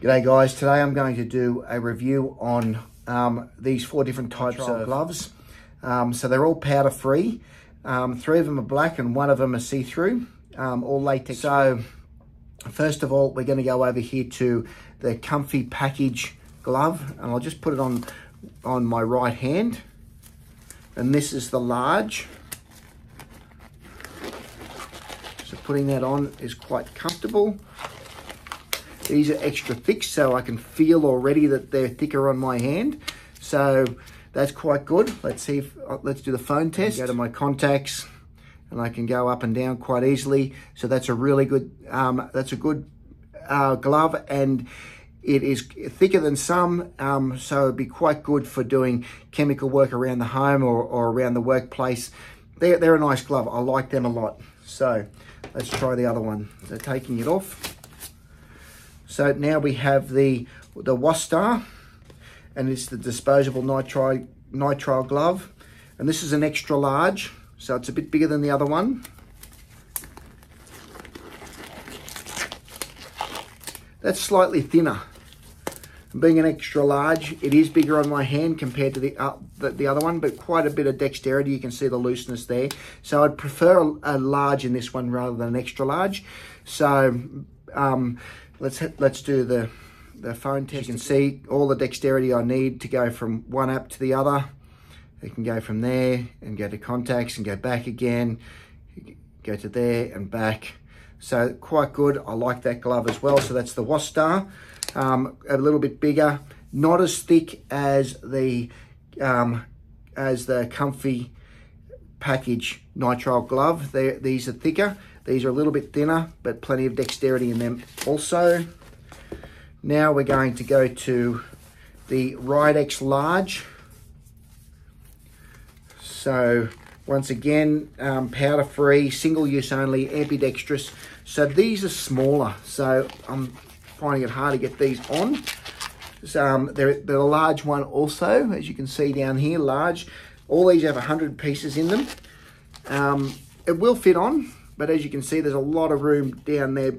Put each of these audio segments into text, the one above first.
G'day guys, today I'm going to do a review on um, these four different types of gloves. Um, so they're all powder free. Um, three of them are black and one of them are see-through, um, all latex. So first of all, we're gonna go over here to the Comfy Package glove and I'll just put it on, on my right hand. And this is the large. So putting that on is quite comfortable. These are extra thick, so I can feel already that they're thicker on my hand. So that's quite good. Let's see if, uh, let's do the phone test. Go to my contacts and I can go up and down quite easily. So that's a really good, um, that's a good uh, glove and it is thicker than some, um, so it'd be quite good for doing chemical work around the home or, or around the workplace. They're, they're a nice glove. I like them a lot. So let's try the other one. So taking it off. So now we have the, the Wostar, and it's the disposable nitrile, nitrile glove. And this is an extra large, so it's a bit bigger than the other one. That's slightly thinner. Being an extra large, it is bigger on my hand compared to the, uh, the, the, other one, but quite a bit of dexterity. You can see the looseness there. So I'd prefer a, a large in this one rather than an extra large. So um, let's let's do the the phone test. You can see all the dexterity I need to go from one app to the other. You can go from there and go to contacts and go back again, go to there and back. So quite good. I like that glove as well. So that's the Wostar, um, a little bit bigger, not as thick as the um, as the Comfy package nitrile glove. They're, these are thicker. These are a little bit thinner, but plenty of dexterity in them also. Now we're going to go to the Redex Large. So once again, um, powder free, single use only, ambidextrous. So these are smaller. So I'm finding it hard to get these on. So, um, they're, they're a large one also, as you can see down here, large. All these have 100 pieces in them. Um, it will fit on, but as you can see, there's a lot of room down there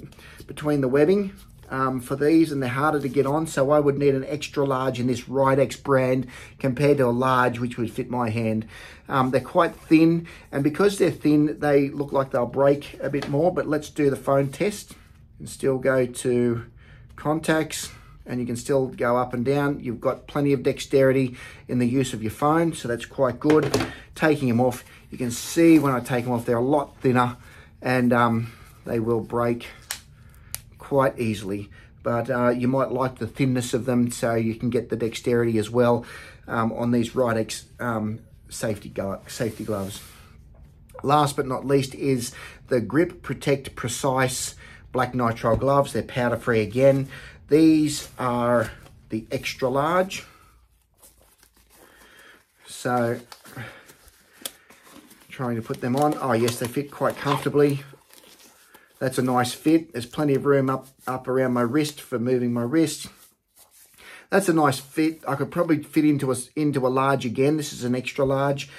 between the webbing um, for these and they're harder to get on. So I would need an extra large in this Redex brand compared to a large, which would fit my hand. Um, they're quite thin and because they're thin, they look like they'll break a bit more, but let's do the phone test and still go to contacts and you can still go up and down. You've got plenty of dexterity in the use of your phone, so that's quite good. Taking them off, you can see when I take them off, they're a lot thinner and um, they will break quite easily. But uh, you might like the thinness of them so you can get the dexterity as well um, on these Redex um, safety, safety gloves. Last but not least is the Grip Protect Precise Black Nitrile gloves. They're powder free again. These are the extra large. So trying to put them on. Oh yes, they fit quite comfortably. That's a nice fit. There's plenty of room up, up around my wrist for moving my wrist. That's a nice fit. I could probably fit into a, into a large again. This is an extra large.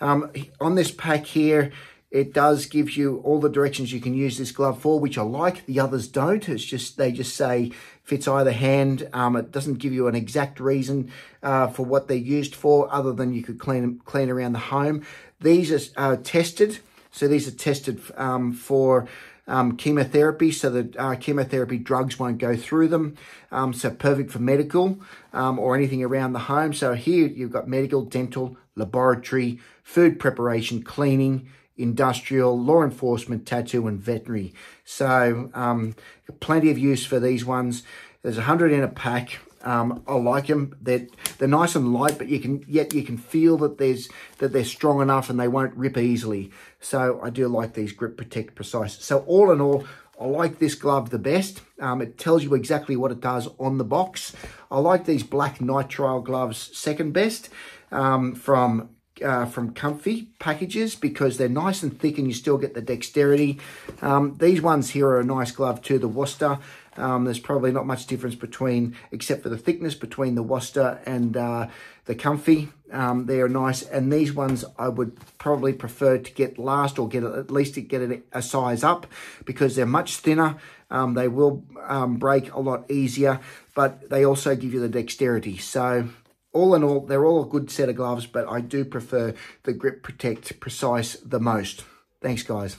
Um, on this pack here, it does give you all the directions you can use this glove for, which I like. The others don't. It's just, they just say fits either hand. Um, it doesn't give you an exact reason uh, for what they're used for, other than you could clean, clean around the home. These are uh, tested. So these are tested um, for um, chemotherapy, so that uh, chemotherapy drugs won't go through them. Um, so perfect for medical um, or anything around the home. So here you've got medical, dental, laboratory, food preparation, cleaning, industrial, law enforcement, tattoo, and veterinary. So um, plenty of use for these ones. There's 100 in a pack. Um, I like them. They're they're nice and light, but you can yet you can feel that there's that they're strong enough and they won't rip easily. So I do like these Grip Protect Precise. So all in all, I like this glove the best. Um, it tells you exactly what it does on the box. I like these black nitrile gloves second best um, from uh, from Comfy packages because they're nice and thick and you still get the dexterity. Um, these ones here are a nice glove too, the Wostar. Um, there's probably not much difference between, except for the thickness between the Wostar and uh, the Comfy. Um, they're nice, and these ones I would probably prefer to get last or get at least to get it a size up because they're much thinner Um, they will um, break a lot easier, but they also give you the dexterity. So all in all, they're all a good set of gloves, but I do prefer the Grip Protect Precise the most. Thanks, guys.